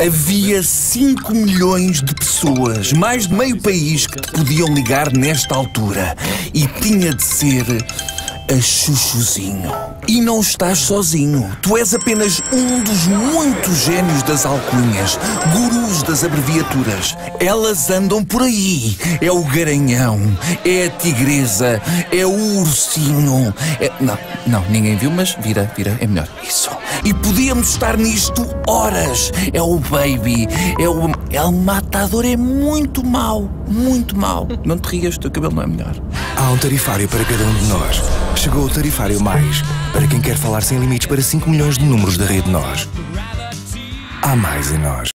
Havia 5 milhões de pessoas, mais de meio país, que te podiam ligar nesta altura. E tinha de ser a Chuchuzinho. E não estás sozinho. Tu és apenas um dos muitos génios das alcunhas, gurus das abreviaturas. Elas andam por aí. É o garanhão, é a tigresa, é o ursinho. É... Não, não, ninguém viu, mas vira, vira, é melhor. Isso. E podíamos estar nisto horas. É o baby, é o. É o matador, é muito mau, muito mau. Não te rias, o teu cabelo não é melhor. Há um tarifário para cada um de nós. Chegou o Tarifário Mais, para quem quer falar sem limites para 5 milhões de números da rede Nós. Há mais em nós.